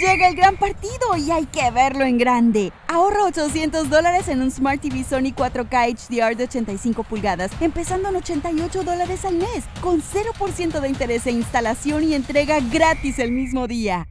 Llega el gran partido y hay que verlo en grande. Ahorra 800 dólares en un Smart TV Sony 4K HDR de 85 pulgadas, empezando en 88 dólares al mes, con 0% de interés e instalación y entrega gratis el mismo día.